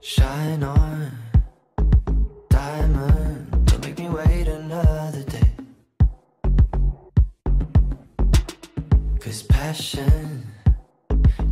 Shine on, diamond. Don't make me wait another day. Cause passion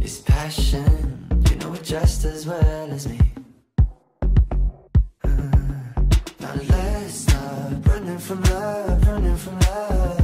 is passion. You know it just as well as me. Uh, now let's stop running from love, running from love.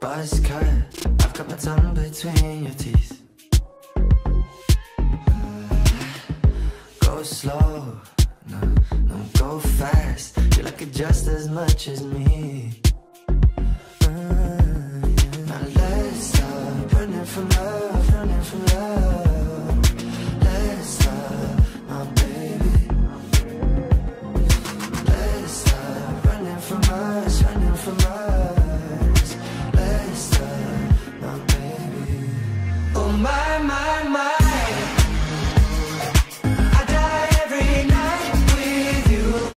Buzz cut, I've got my tongue between your teeth. Go slow, no, no, go fast. You like it just as much as me. Uh. Now let's stop running from love, running from love. Let's stop, my baby. Let's stop running from us, running from us. my mind.